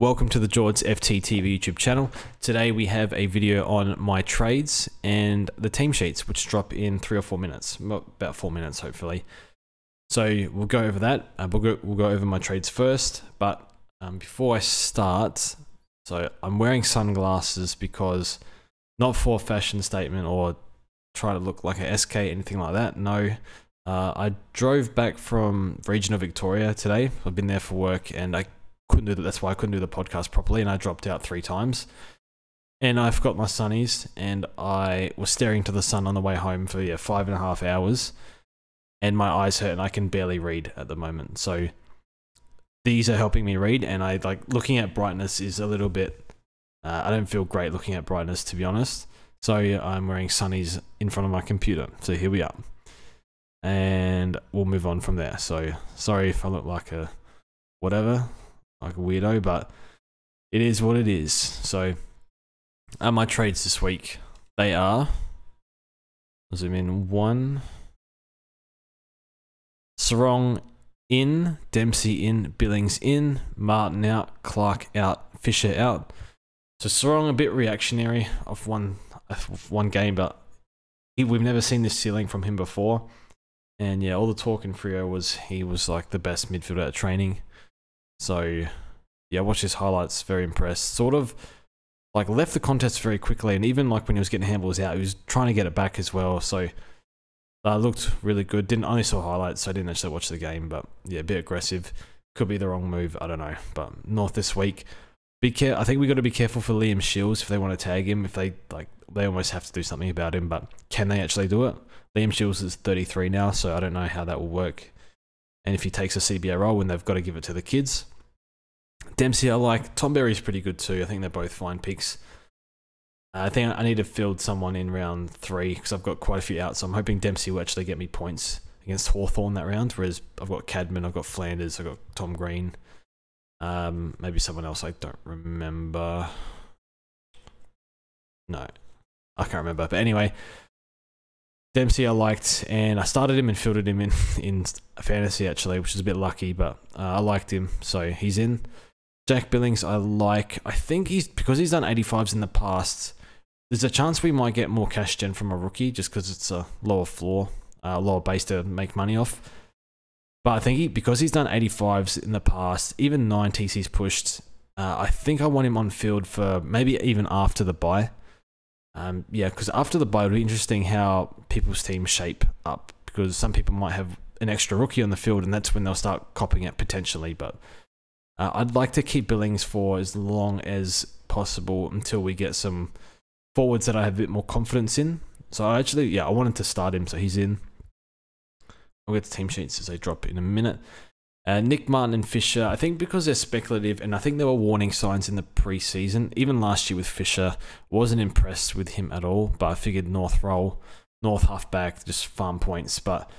Welcome to the Jords FTTV YouTube channel. Today we have a video on my trades and the team sheets, which drop in three or four minutes, about four minutes hopefully. So we'll go over that. Uh, we'll, go, over my trades first, but um, before I start, so I'm wearing sunglasses because not for fashion statement or try to look like a SK, anything like that. No, uh, I drove back from regional Victoria today. I've been there for work and I couldn't do that. That's why I couldn't do the podcast properly, and I dropped out three times. And I forgot my sunnies, and I was staring to the sun on the way home for yeah five and a half hours, and my eyes hurt, and I can barely read at the moment. So these are helping me read, and I like looking at brightness is a little bit. Uh, I don't feel great looking at brightness, to be honest. So I'm wearing sunnies in front of my computer. So here we are, and we'll move on from there. So sorry if I look like a whatever like a weirdo, but it is what it is. So, uh, my trades this week, they are, zoom in one, Serong in, Dempsey in, Billings in, Martin out, Clark out, Fisher out. So Serong a bit reactionary of one of one game, but he, we've never seen this ceiling from him before. And yeah, all the talk in Freo was he was like the best midfielder at training. So yeah, watch his highlights. Very impressed. Sort of like left the contest very quickly, and even like when he was getting handballs out, he was trying to get it back as well. So uh, looked really good. Didn't only saw highlights, so I didn't actually watch the game. But yeah, a bit aggressive. Could be the wrong move. I don't know. But North this week. Be care. I think we got to be careful for Liam Shiels if they want to tag him. If they like, they almost have to do something about him. But can they actually do it? Liam Shiels is 33 now, so I don't know how that will work. And if he takes a CBA role, when they've got to give it to the kids, Dempsey, I like. Tom Berry's pretty good too. I think they're both fine picks. Uh, I think I need to field someone in round three because I've got quite a few out. So I'm hoping Dempsey will actually get me points against Hawthorn that round. Whereas I've got Cadman, I've got Flanders, I've got Tom Green. Um, maybe someone else I don't remember. No, I can't remember. But anyway, Dempsey I liked, and I started him and fielded him in in fantasy actually, which is a bit lucky, but uh, I liked him, so he's in. Jack Billings, I like. I think he's because he's done 85s in the past. There's a chance we might get more cash gen from a rookie just because it's a lower floor, uh, lower base to make money off. But I think he, because he's done 85s in the past, even 90s he's pushed. Uh, I think I want him on field for maybe even after the buy. Um, yeah, because after the buy, it'll be interesting how people's teams shape up because some people might have an extra rookie on the field, and that's when they'll start copying it potentially. But uh, I'd like to keep Billings for as long as possible until we get some forwards that I have a bit more confidence in. So I actually, yeah, I wanted to start him, so he's in. I'll get the team sheets as they drop in a minute. Uh, Nick Martin and Fisher, I think because they're speculative, and I think there were warning signs in the preseason. Even last year with Fisher, wasn't impressed with him at all. But I figured North roll, North halfback, just farm points. But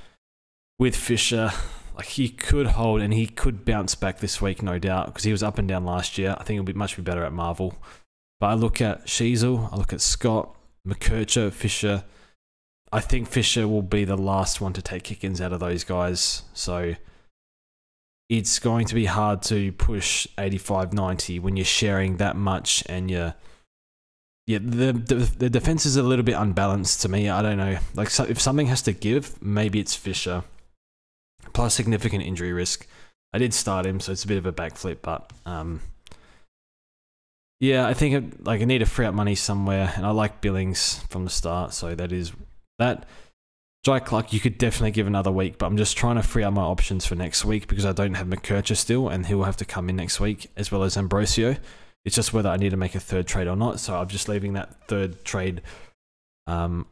with Fisher, like he could hold and he could bounce back this week, no doubt, because he was up and down last year. I think he'll be much be better at Marvel. But I look at Sheezel, I look at Scott, McKercher, Fisher. I think Fisher will be the last one to take kick-ins out of those guys. So it's going to be hard to push 85 90 when you're sharing that much and you're yeah the, the the defense is a little bit unbalanced to me i don't know like so if something has to give maybe it's fisher plus significant injury risk. I did start him, so it's a bit of a backflip, but um, yeah, I think it, like I need to free up money somewhere, and I like Billings from the start, so that is that. Jhye Clark, you could definitely give another week, but I'm just trying to free up my options for next week because I don't have McKercher still, and he will have to come in next week, as well as Ambrosio. It's just whether I need to make a third trade or not, so I'm just leaving that third trade um,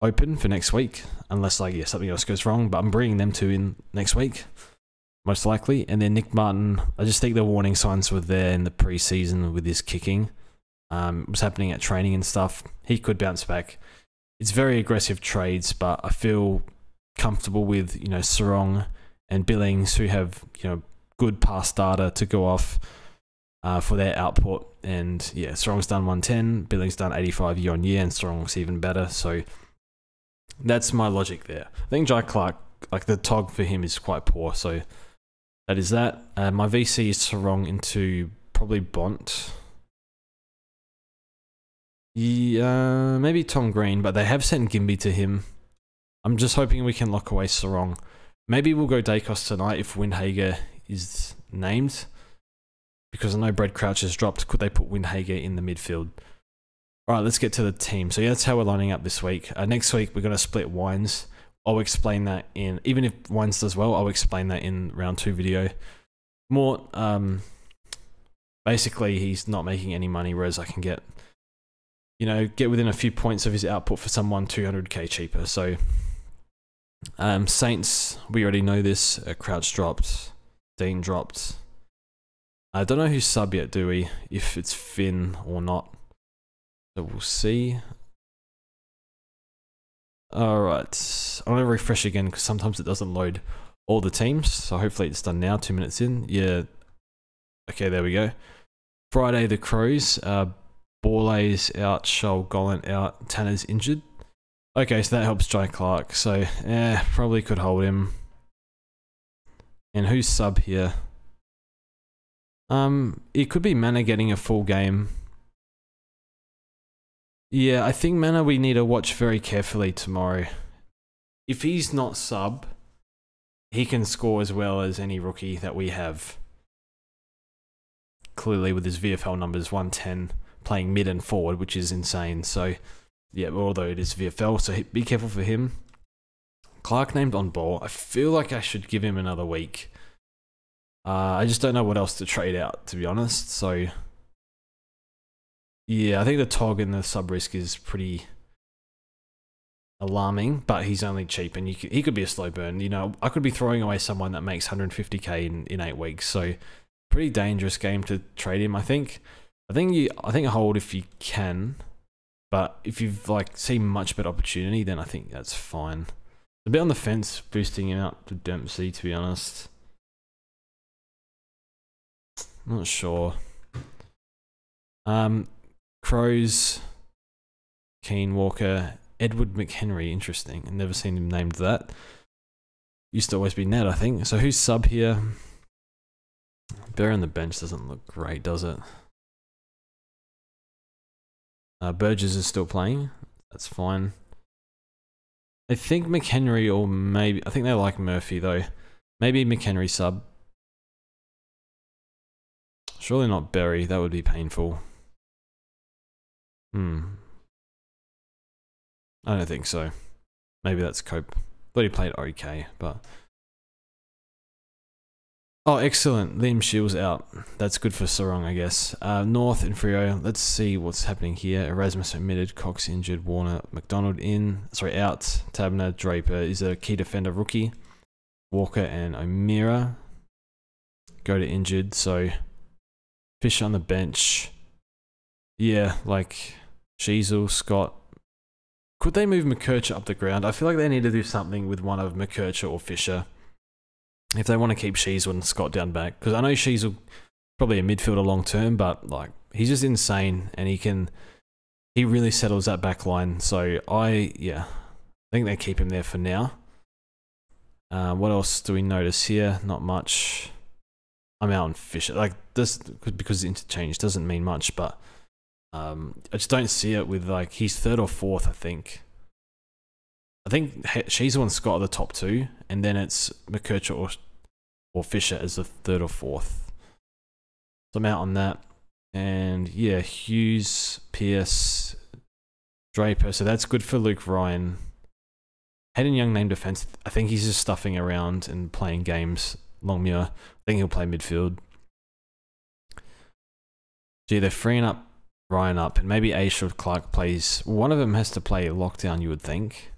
open for next week, unless like yeah something else goes wrong. But I'm bringing them two in next week, most likely. And then Nick Martin, I just think the warning signs were there in the preseason with his kicking. Um, was happening at training and stuff. He could bounce back. It's very aggressive trades, but I feel comfortable with you know Serong and Billings who have you know good past data to go off. Uh, for their output. And yeah, Serong's done 110, Billings done 85 year on year, and Serong's even better. So that's my logic there. I think Jhye Clark, like the tog for him is quite poor, so that is that. Uh, my VC is Serong into probably Bont. Yeah, maybe Tom Green, but they have sent Gimby to him. I'm just hoping we can lock away Serong. Maybe we'll go Daicos tonight if Windhager is named. Because I know Brad Crouch has dropped. Could they put Windhager in the midfield? All right, let's get to the team. So yeah, that's how we're lining up this week. Uh, next week, we're going to split Wines. I'll explain that in, even if Wines does well, I'll explain that in round two video. More, um, basically, he's not making any money, whereas I can get you know, get within a few points of his output for someone 200k cheaper. So, um, Saints, we already know this. Uh, Crouch dropped, Dean dropped. I don't know who's sub yet, do we? If it's Finn or not. So we'll see. Alright, I'm going to refresh again because sometimes it doesn't load all the teams. So hopefully it's done now, two minutes in. Yeah. Okay, there we go. Friday, the Crows. Uh, out, Shoal Gollan out, Tanner's injured. Okay, so that helps Jhye Clark. So, yeah, probably could hold him. And who's sub here? Um, it could be Mannagh getting a full game. Yeah, I think Mannagh we need to watch very carefully tomorrow. If he's not sub, he can score as well as any rookie that we have. Clearly with his VFL numbers 110 playing mid and forward, which is insane. So, yeah, although it is VFL, so be careful for him. Clark named on ball. I feel like I should give him another week. Uh, I just don't know what else to trade out, to be honest. So, yeah, I think the Tog and the sub risk is pretty alarming, but he's only cheap and could, he could be a slow burn. You know, I could be throwing away someone that makes 150k in, in eight weeks. So, pretty dangerous game to trade him, I think. I think you, I think hold if you can, but if you've like seen much better opportunity, then I think that's fine. A bit on the fence boosting him up to Dempsey, to be honest. Not sure. Um, Crows, Keane Walker, Edward McHenry. Interesting. I've never seen him named that. Used to always be Ned, I think. So who's sub here? Bear on the bench doesn't look great, does it? Uh, Burgess is still playing. That's fine. I think McHenry or maybe... I think they like Murphy though. Maybe McHenry sub. Surely not Berry. That would be painful. Hmm. I don't think so. Maybe that's Cope. Thought he played okay, but Oh, excellent. Liam Shiels out. That's good for Serong, I guess. Uh, North and Freo. Let's see what's happening here. Erasmus omitted. Cox injured. Warner. McDonald in. Sorry, out. Tabner. Draper is a key defender rookie. Walker and O'Meara go to injured. So, Fish on the bench. Yeah, like Sheezel, Scott. Could they move McKercher up the ground? I feel like they need to do something with one of McKercher or Fisher if they want to keep Sheezel and Scott down back, because I know Sheezel probably a midfielder long term, but like he's just insane and he can he really settles that back line. So I yeah, I think they keep him there for now. Uh, what else do we notice here? Not much. I'm out on Fisher. Like this because interchange doesn't mean much, but um, I just don't see it with like he's third or fourth. I think. I think she's the one Scott are the top two, and then it's McKercher or or Fisher as the third or fourth. So I'm out on that. And yeah, Hughes, Pierce, Draper. So that's good for Luke Ryan. Hayden Young named defense. I think he's just stuffing around and playing games. Longmuir. I think he'll play midfield. Gee, they're freeing up Ryan up, and maybe Aisha Clark plays. One of them has to play lockdown, you would think.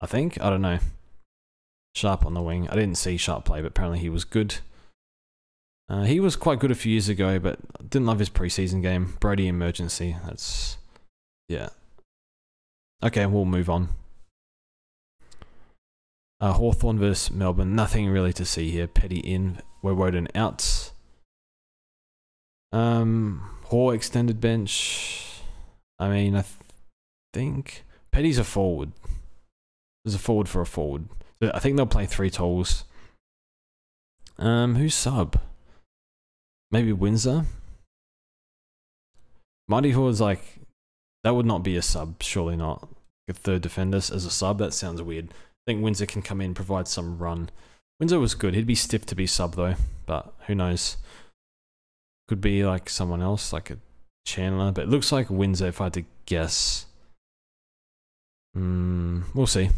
I think. I don't know. Sharp on the wing. I didn't see Sharp play, but apparently he was good. Uh, he was quite good a few years ago, but didn't love his preseason game. Brody emergency. That's yeah. Okay, we'll move on. Uh, Hawthorn versus Melbourne. Nothing really to see here. Petty in. Woden out. Um, Haw extended bench. I mean, I th think Petty's a forward. There's a forward for a forward. I think they'll play three tools. Um, who's sub? Maybe Windsor? Marty Hore's like that would not be a sub, surely not. A third defender as a sub, that sounds weird. I think Windsor can come in, provide some run. Windsor was good. He'd be stiff to be sub though, but who knows? Could be like someone else, like a Chandler, but it looks like Windsor if I had to guess. Mm, we'll see.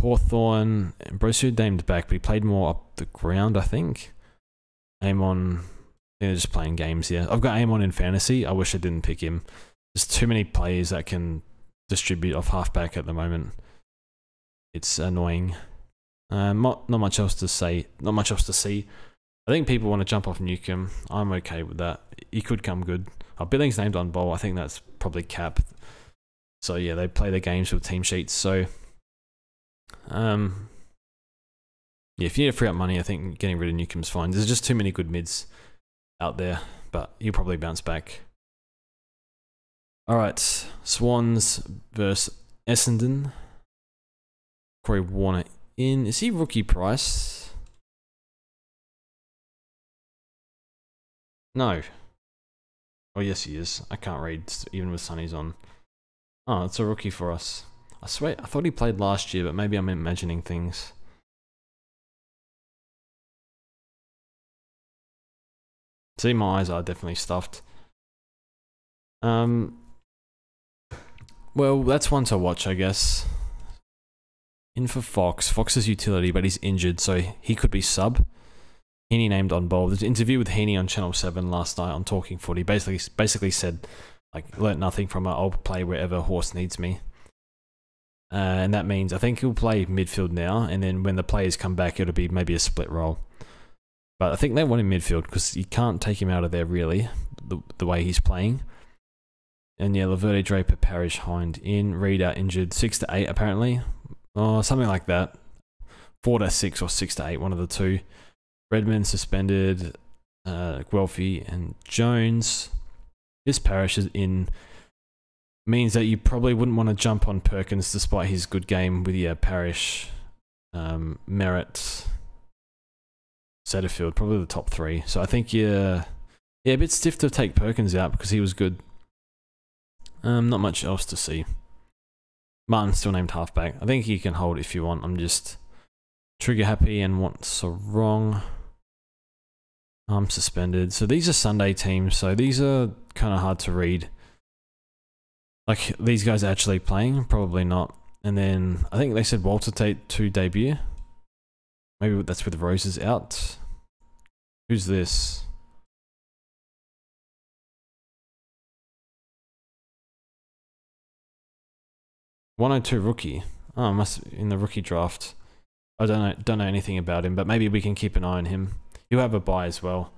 Hawthorn, Brosu named back, but he played more up the ground, I think. Amon, they're just playing games here. I've got Amon in fantasy. I wish I didn't pick him. There's too many players that can distribute off halfback at the moment. It's annoying. Not, not much else to say. Not much else to see. I think people want to jump off Newcombe. I'm okay with that. He could come good. Oh, Billings named on bowl. I think that's probably cap. So yeah, they play their games with team sheets. So um, yeah, if you need to free up money, I think getting rid of Newcombe's fine. There's just too many good mids out there, but he'll probably bounce back. All right, Swans versus Essendon. Corey Warner in. Is he rookie price? No. Oh, yes, he is. I can't read, even with Sunny's on. Oh, it's a rookie for us. I swear, I thought he played last year, but maybe I'm imagining things. See, my eyes are definitely stuffed. Um, well, that's one to watch, I guess. In for Fox. Fox's utility, but he's injured, so he could be sub. Heeney named on bowl. There's an interview with Heeney on Channel 7 last night on Talking Footy. Basically, basically said, like, learnt nothing from it. I'll play wherever horse needs me. Uh, and that means I think he'll play midfield now, and then when the players come back, it'll be maybe a split role. But I think they want him midfield because you can't take him out of there really, the, the way he's playing. And yeah, Laverde, Draper, Parish, Hind in, Reader injured, 6 to 8 apparently. Or something like that. 4 to 6 or 6 to 8, one of the two. Redmond suspended, uh, Guelfi and Jones. This Parish is in means that you probably wouldn't want to jump on Perkins despite his good game with yeah, Parish, um, Merrett, Setterfield, probably the top three. So I think yeah, yeah, a bit stiff to take Perkins out because he was good. Um, not much else to see. Martin's still named halfback. I think he can hold if you want. I'm just trigger happy and want so I'm suspended. So these are Sunday teams. So these are kind of hard to read. Like these guys actually playing? Probably not. And then I think they said Walter Tate to debut. Maybe that's with Roses out. Who's this? One hundred two rookie. Oh, must in the rookie draft. I don't know don't know anything about him, but maybe we can keep an eye on him. He'll have a buy as well.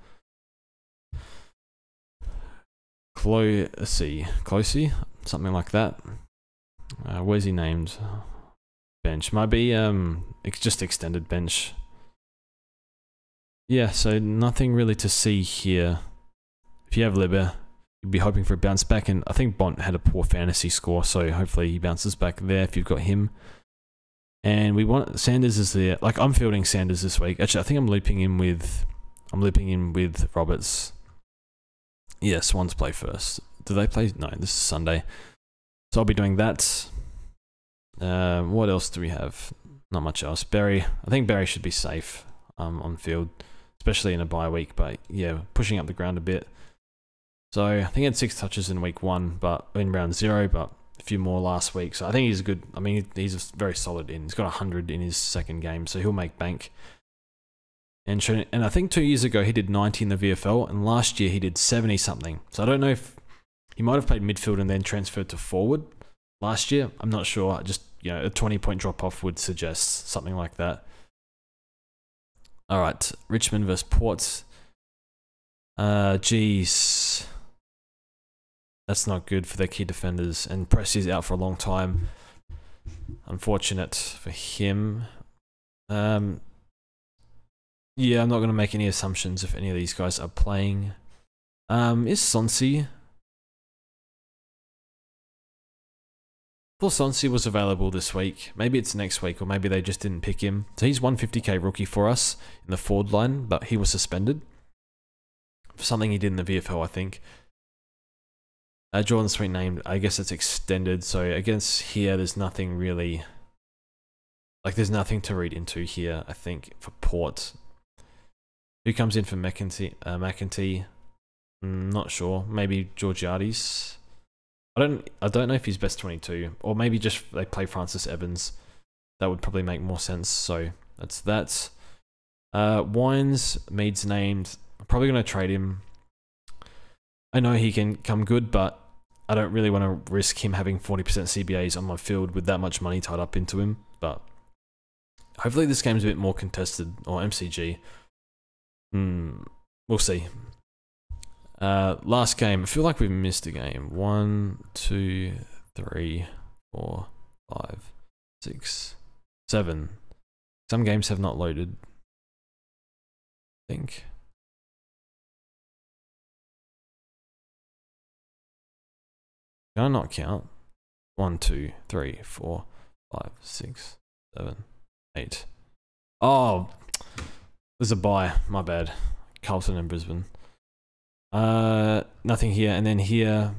See, Closey something like that. Uh, where's he named? Bench. Might be um, just extended bench. Yeah, so nothing really to see here. If you have Libba, you'd be hoping for a bounce back, and I think Bont had a poor fantasy score, so hopefully he bounces back there if you've got him. And we want Sanders is there. Like I'm fielding Sanders this week. Actually, I think I'm looping in with I'm looping in with Roberts. Yes, yeah, Swans play first. Do they play? No, this is Sunday. So I'll be doing that. Um, what else do we have? Not much else. Barry, I think Barry should be safe um, on field, especially in a bye week. But yeah, pushing up the ground a bit. So I think he had six touches in week one, but in round zero, but a few more last week. So I think he's a good. I mean, he's a very solid in. He's got hundred in his second game, so he'll make bank. And and I think two years ago he did 90 in the VFL, and last year he did 70 something. So I don't know if he might have played midfield and then transferred to forward last year. I'm not sure. Just you know, a 20 point drop off would suggest something like that. All right, Richmond versus Ports. Uh, geez, that's not good for their key defenders. And Pressey's out for a long time. Unfortunate for him. Um, yeah, I'm not going to make any assumptions if any of these guys are playing. Um, is Sonsi Thought Sonsi was available this week. Maybe it's next week, or maybe they just didn't pick him. So he's 150k rookie for us in the forward line, but he was suspended for something he did in the VFL, I think. Uh, Jordon Sweet named. I guess it's extended. So against here, there's nothing really. Like there's nothing to read into here. I think for Port. Who comes in for McEntee? Uh, McEntee. Mm, not sure. Maybe Georgiades. I don't. I don't know if he's best 22, or maybe just they play Francis Evans. That would probably make more sense. So that's that. Uh, Wines Mead's named. I'm probably gonna trade him. I know he can come good, but I don't really want to risk him having 40% CBAs on my field with that much money tied up into him. But hopefully this game's a bit more contested, or MCG. Hmm, we'll see. Uh, last game. I feel like we've missed a game. One, two, three, four, five, six, seven. Some games have not loaded. I think. Can I not count? One, two, three, four, five, six, seven, eight. Oh, there's a buy. My bad. Carlton and Brisbane. Uh, nothing here. And then here,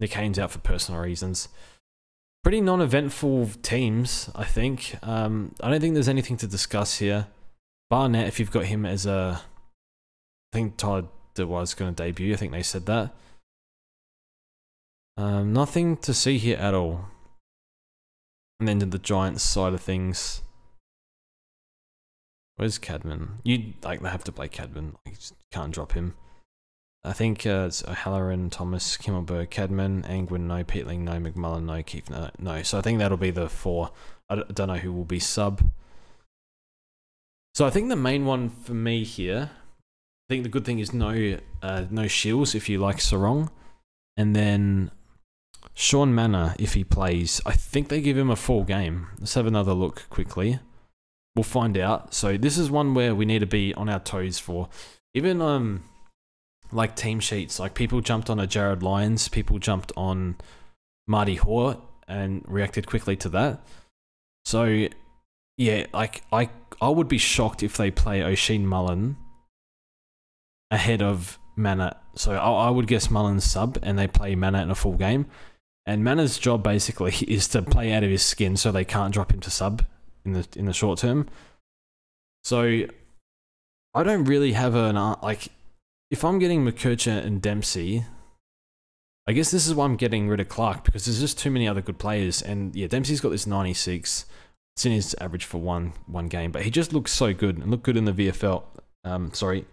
Nick Haynes out for personal reasons. Pretty non-eventful teams, I think. Um, I don't think there's anything to discuss here. Barnett, if you've got him as a, I think Todd was going to debut. I think they said that. Um, nothing to see here at all. And then to the Giants side of things. Where's Cadman? You like they have to play Cadman. You can't drop him. I think uh, it's O'Halloran, Thomas, Himmelberg, Cadman, Angwin, no, Peatling, no, McMullen, no, Keith, no, no. So I think that'll be the four. I don't know who will be sub. So I think the main one for me here, I think the good thing is no, uh, no Shiels if you like Serong, and then Shaun Mannagh, if he plays, I think they give him a full game. Let's have another look quickly. We'll find out. So this is one where we need to be on our toes for. Even um, like team sheets, like people jumped on a Jarryd Lyons, people jumped on Marty Hore and reacted quickly to that. So yeah, like I I would be shocked if they play Oisin Mullin ahead of Mannagh. So I, I would guess Mullin's sub and they play Mannagh in a full game. And Mannagh's job basically is to play out of his skin so they can't drop him to sub in the in the short term. So I don't really have an like if I'm getting McKercher and Dempsey, I guess this is why I'm getting rid of Clark because there's just too many other good players. And yeah, Dempsey's got this 96. It's in his average for one one game, but he just looks so good and look good in the VFL. Um, sorry,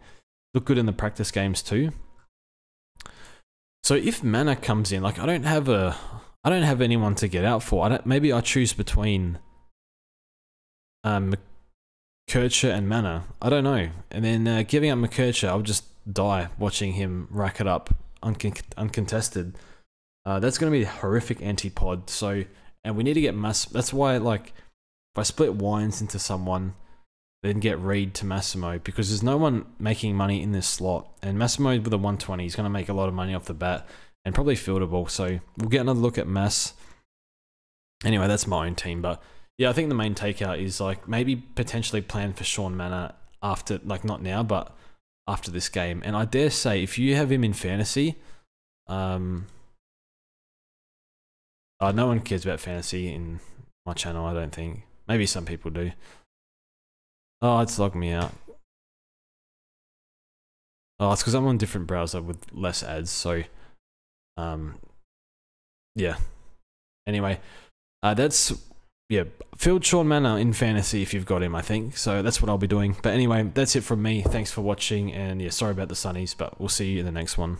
look good in the practice games too. So if Mannagh comes in, like I don't have a, I don't have anyone to get out for. I don't. Maybe I choose between um, McKercher and Mannagh. I don't know. And then uh, giving up McKercher, I'll just die watching him rack it up uncon uncontested. Uh, that's going to be a horrific anti-pod. So, and we need to get mass. That's why, like, if I split wines into someone, then get Reed to Massimo because there's no one making money in this slot. And Massimo with a 120 is going to make a lot of money off the bat and probably fieldable. So we'll get another look at Mass. Anyway, that's my own team. But yeah, I think the main takeout is like maybe potentially plan for Shaun Mannagh after, like not now, but after this game. And I dare say if you have him in fantasy, um, uh, no one cares about fantasy in my channel, I don't think. Maybe some people do. Oh, it's logged me out. Oh, it's because I'm on a different browser with less ads, so um yeah. Anyway, uh that's yeah, field Shaun Mannagh in fantasy if you've got him, I think. So that's what I'll be doing. But anyway, that's it from me. Thanks for watching and yeah, sorry about the sunnies, but we'll see you in the next one.